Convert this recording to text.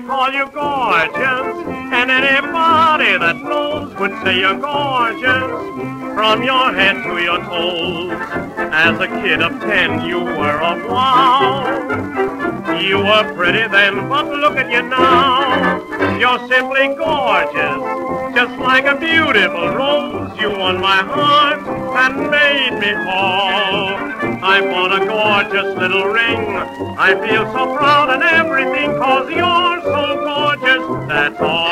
call you gorgeous, and anybody that knows would say you're gorgeous from your head to your toes. As a kid of ten, you were a wow. You were pretty then, but look at you now. You're simply gorgeous, just like a beautiful rose. You won my heart and made me fall. I bought a gorgeous little ring. I feel so proud and everything cause you're so gorgeous, that's all.